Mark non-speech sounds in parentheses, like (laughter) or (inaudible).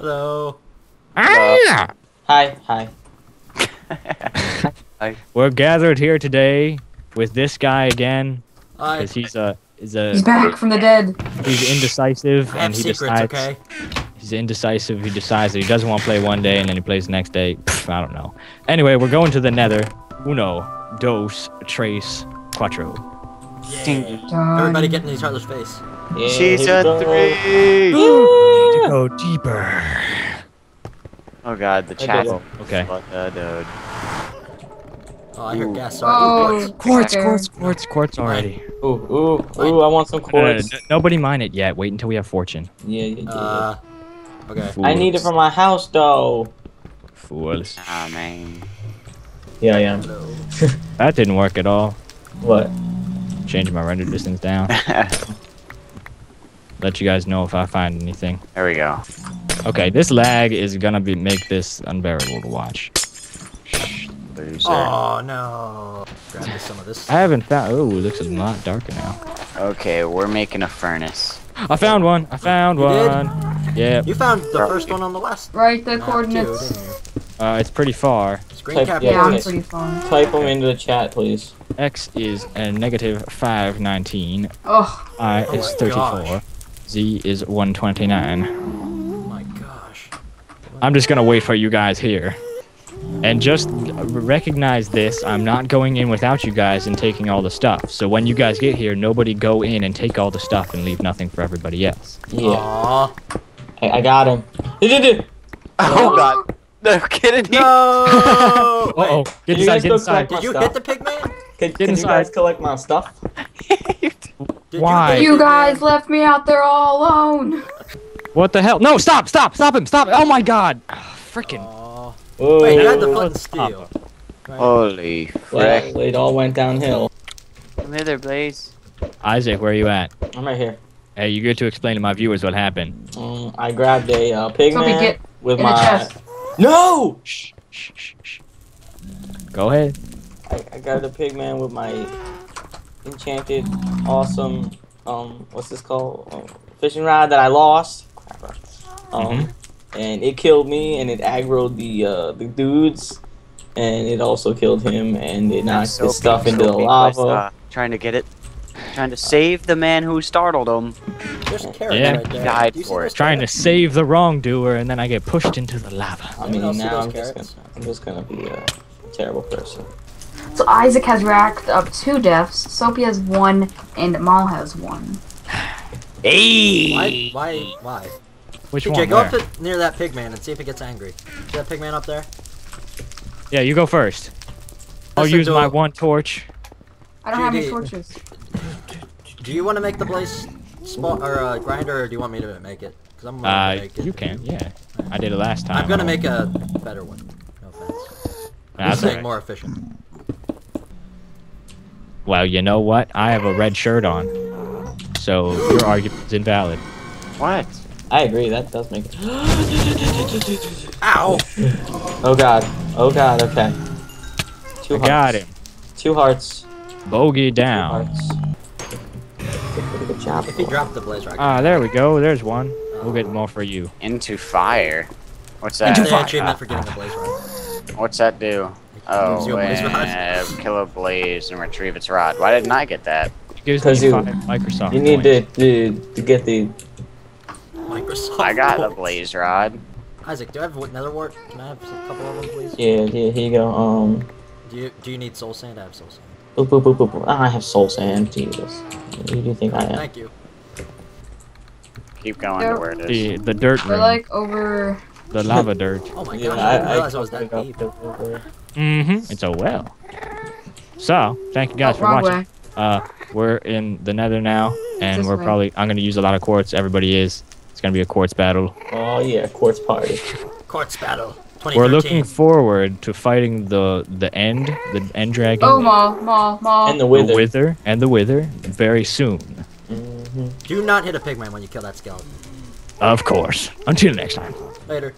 Hello. Ah! Hi, hi. (laughs) hi. We're gathered here today with this guy again because he's a is a He's back from the dead. he's indecisive I have and he secrets, decides okay? he's indecisive. He decides that he doesn't want to play one day and then he plays the next day. Pff, I don't know. Anyway, we're going to the Nether. Uno, dos, tres, cuatro. Yeah. Everybody get in each other's face. Yeah, She's here a three. To go deeper. Oh god, the I chat. Okay. What the dude. Oh, I hear gas. Sorry. Oh, Ooh, Quartz, scared. quartz, quartz, quartz already. Ooh, ooh, ooh, I want some No, no, no, quartz. no, nobody mine it yet. Wait until we have fortune. Yeah, yeah, yeah. Uh, okay. I need it for my house, though. Fools. Ah man. Yeah, I am. (laughs) That didn't work at all. What? Changing my render distance down. (laughs) Let you guys know if I find anything. there we go. Okay, this lag is gonna be make this unbearable to watch. Loser. Oh no! Grab some of this. I haven't found. Oh, looks a lot darker now. Okay, we're making a furnace. I found one. I found you one. Yeah. You found the first one on the west. Right, the coordinates. Two, uh, it's pretty far. Screen type, yeah, yeah, pretty far. Type them into the chat, please. X is a negative 519. Oh. I oh is 34. Z is 129. I'm just gonna wait for you guys here. And just recognize this, I'm not going in without you guys and taking all the stuff. So when you guys get here, nobody go in and take all the stuff and leave nothing for everybody else. Yeah, Aw. I, I got him. Oh god. No kidding. (laughs) No. Uh oh, get Can you inside, guys get inside. collect Did you stuff. hit the pig man? Can, can you guys collect my stuff? (laughs) Why? You, hit you the pig guys left me out there all alone. What the hell? No, stop, stop, stop him, stop. Oh my god. Freaking. Aw. Whoa. Wait, you had the foot steel. Right. Holy Well, it all went downhill. Come hither, Blaze. Isaac, where are you at? I'm right here. Hey, you get to explain to my viewers what happened. Um, I grabbed a uh, pig get with in the my. chest. No! Shh, shh, shh, shh. Go ahead. I, I got a pig man with my enchanted, awesome, um, what's this called? Um, fishing rod that I lost. Um, Mhm. and it killed me, and it aggroed the uh, the dudes, and it also killed him, and it knocked So his stuff into the lava. Blaze, uh, trying to get it. Trying to save the man who startled him. There's carrots Yeah. right there. Died you for it. Trying to save the wrongdoer, and then I get pushed into the lava. I Anyone mean, else see now those I'm just, gonna. I'm just gonna be a terrible person. So Isaac has racked up two deaths. Soapy has one, and Maul has one. (sighs) Hey! Why? Why? Why? Which TJ, one? go up to near that pig man and see if it gets angry. See that pig man up there? Yeah, you go first. I'll Listen use my one torch. I don't have any torches. Do you want to make the blaze spawn or uh, grinder, or do you want me to make it? Because I'm gonna Uh, make it. you can, yeah. I did it last time. I'm gonna make a better one. No offense. I'm That's just saying more efficient. Well, you know what? I have a red shirt on, so your argument's invalid. What? I agree. That does make it. (gasps) Ow! Oh god. Oh god. Okay. Two I hearts. got him. Two hearts. Bogey Two down. hearts. Good job. If he dropped the blaze rock. Ah, there we go. There's one. We'll get more for you. Into fire. What's that? Into fire. achievement for getting the blaze rock. What's that do? Oh, gives you a blaze rod. uh, (laughs) kill a blaze and retrieve its rod. Why didn't I get that? It gives 'Cause you- Microsoft You need to, to to get the. Microsoft. I got the points. blaze rod. Isaac, do I have what- nether wart? Can I have a couple of them, please? Yeah, yeah. Here you go. Um. Do you do you need soul sand? I have soul sand. Boop, boop, boop, boop, boop. I have soul sand. Jesus. Who do you think I am? Thank you. Keep going There- to where it is. The, the dirt We're room. like over. the lava dirt. (laughs) Oh my Yeah, gosh, I didn't I, realize I, it was that I deep. Mm-hmm. It's a well. So, thank you guys oh, for wrong watching. way. Uh, we're in the nether now, and This we're way. probably, I'm gonna use a lot of quartz. Everybody is. It's gonna be a quartz battle. Oh yeah, quartz party. Quartz battle. We're looking forward to fighting the the end, the end dragon, Oh, Maul, Maul, Maul. And the the wither. wither, and the wither very soon. hmm Do not hit a pigman when you kill that skeleton. Of course. Until next time. Later.